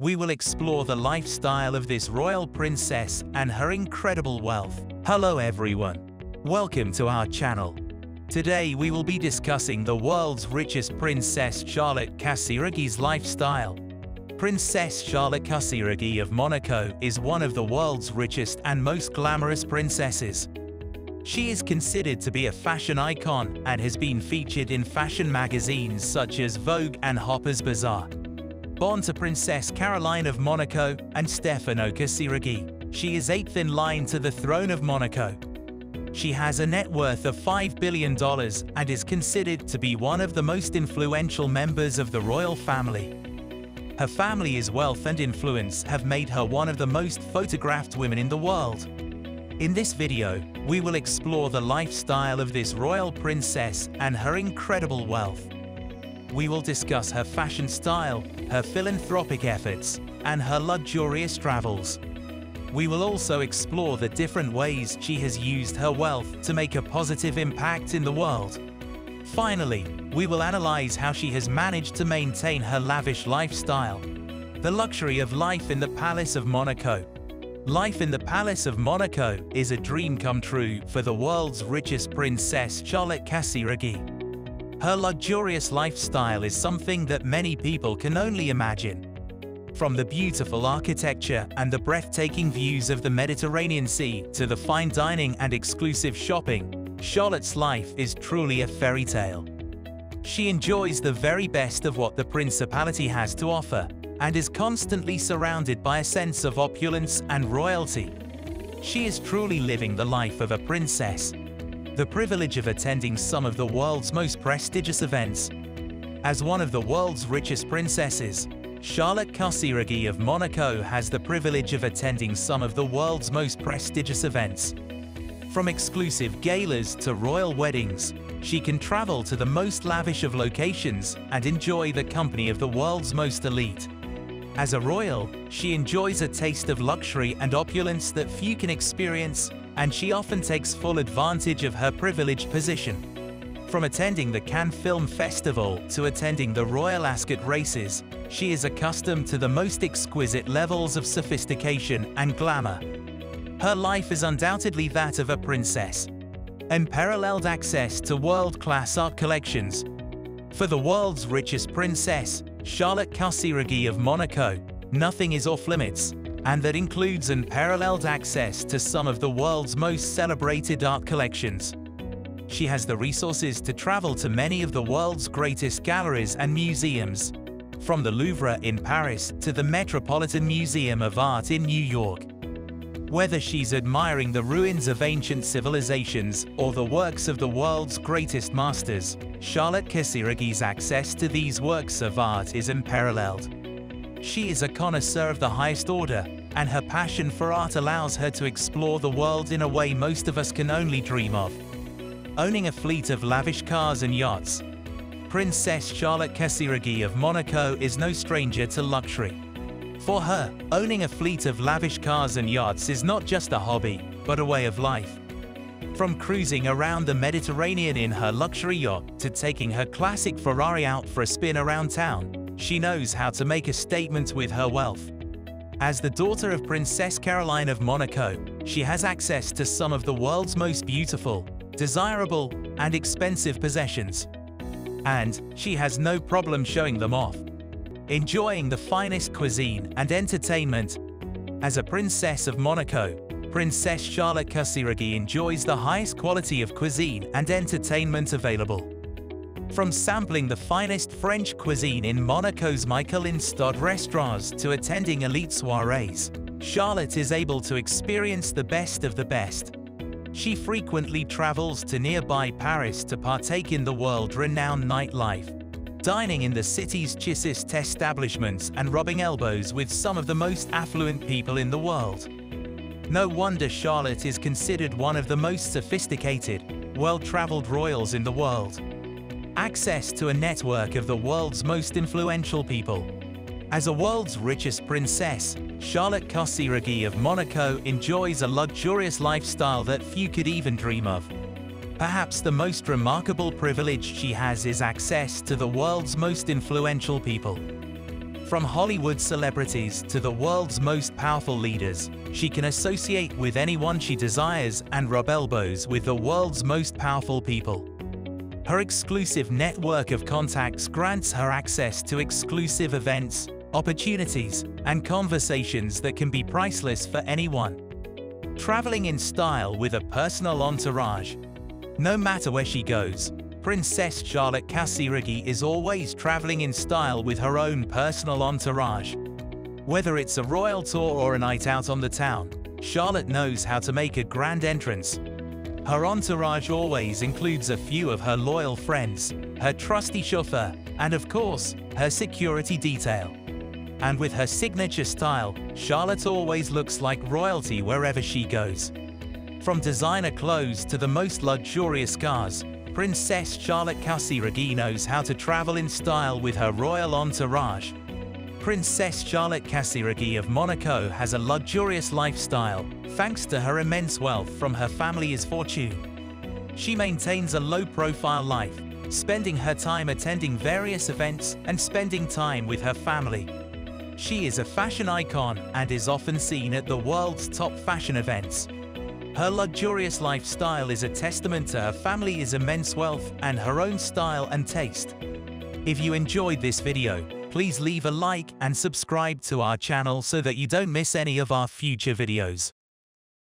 we will explore the lifestyle of this royal princess and her incredible wealth. Hello everyone. Welcome to our channel. Today we will be discussing the world's richest princess Charlotte Casiraghi's lifestyle. Princess Charlotte Casiraghi of Monaco is one of the world's richest and most glamorous princesses. She is considered to be a fashion icon and has been featured in fashion magazines such as Vogue and Harper's Bazaar. Born to Princess Caroline of Monaco and Stefano Casiraghi, she is eighth in line to the throne of Monaco. She has a net worth of $5 billion and is considered to be one of the most influential members of the royal family. Her family's wealth and influence have made her one of the most photographed women in the world. In this video, we will explore the lifestyle of this royal princess and her incredible wealth. We will discuss her fashion style, her philanthropic efforts, and her luxurious travels. We will also explore the different ways she has used her wealth to make a positive impact in the world. Finally, we will analyze how she has managed to maintain her lavish lifestyle. The luxury of life in the Palace of Monaco. Life in the Palace of Monaco is a dream come true for the world's richest princess Charlotte Casiraghi. Her luxurious lifestyle is something that many people can only imagine. From the beautiful architecture and the breathtaking views of the Mediterranean Sea to the fine dining and exclusive shopping, Charlotte's life is truly a fairy tale. She enjoys the very best of what the principality has to offer and is constantly surrounded by a sense of opulence and royalty. She is truly living the life of a princess. The privilege of attending some of the world's most prestigious events. As one of the world's richest princesses, Charlotte Casiraghi of Monaco has the privilege of attending some of the world's most prestigious events. From exclusive galas to royal weddings, she can travel to the most lavish of locations and enjoy the company of the world's most elite. As a royal, she enjoys a taste of luxury and opulence that few can experience, and she often takes full advantage of her privileged position. From attending the Cannes Film Festival to attending the Royal Ascot races, she is accustomed to the most exquisite levels of sophistication and glamour. Her life is undoubtedly that of a princess. Unparalleled access to world-class art collections. For the world's richest princess, Charlotte Casiraghi of Monaco, nothing is off limits, and that includes unparalleled access to some of the world's most celebrated art collections. She has the resources to travel to many of the world's greatest galleries and museums, from the Louvre in Paris to the Metropolitan Museum of Art in New York. Whether she's admiring the ruins of ancient civilizations or the works of the world's greatest masters, Charlotte Casiraghi's access to these works of art is unparalleled. She is a connoisseur of the highest order, and her passion for art allows her to explore the world in a way most of us can only dream of. Owning a fleet of lavish cars and yachts, Princess Charlotte Casiraghi of Monaco is no stranger to luxury. For her, owning a fleet of lavish cars and yachts is not just a hobby, but a way of life. From cruising around the Mediterranean in her luxury yacht to taking her classic Ferrari out for a spin around town, she knows how to make a statement with her wealth. As the daughter of Princess Caroline of Monaco, she has access to some of the world's most beautiful, desirable, and expensive possessions. And she has no problem showing them off enjoying the finest cuisine and entertainment. As a princess of Monaco, Princess Charlotte Casiraghi enjoys the highest quality of cuisine and entertainment available. From sampling the finest French cuisine in Monaco's Michelin-starred restaurants to attending elite soirees, Charlotte is able to experience the best of the best. She frequently travels to nearby Paris to partake in the world-renowned nightlife, dining in the city's cheapest establishments and rubbing elbows with some of the most affluent people in the world. No wonder Charlotte is considered one of the most sophisticated, well-traveled royals in the world. Access to a network of the world's most influential people. As a world's richest princess, Charlotte Casiraghi of Monaco enjoys a luxurious lifestyle that few could even dream of. Perhaps the most remarkable privilege she has is access to the world's most influential people. From Hollywood celebrities to the world's most powerful leaders, she can associate with anyone she desires and rub elbows with the world's most powerful people. Her exclusive network of contacts grants her access to exclusive events, opportunities, and conversations that can be priceless for anyone. Traveling in style with a personal entourage. No matter where she goes, Princess Charlotte Casiraghi is always traveling in style with her own personal entourage. Whether it's a royal tour or a night out on the town, Charlotte knows how to make a grand entrance. Her entourage always includes a few of her loyal friends, her trusty chauffeur, and of course, her security detail. And with her signature style, Charlotte always looks like royalty wherever she goes. From designer clothes to the most luxurious cars, Princess Charlotte Casiraghi knows how to travel in style with her royal entourage. Princess Charlotte Casiraghi of Monaco has a luxurious lifestyle, thanks to her immense wealth from her family's fortune. She maintains a low-profile life, spending her time attending various events and spending time with her family. She is a fashion icon and is often seen at the world's top fashion events. Her luxurious lifestyle is a testament to her family's immense wealth and her own style and taste. If you enjoyed this video, please leave a like and subscribe to our channel so that you don't miss any of our future videos.